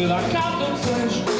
que dá cabo do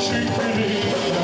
she pretty?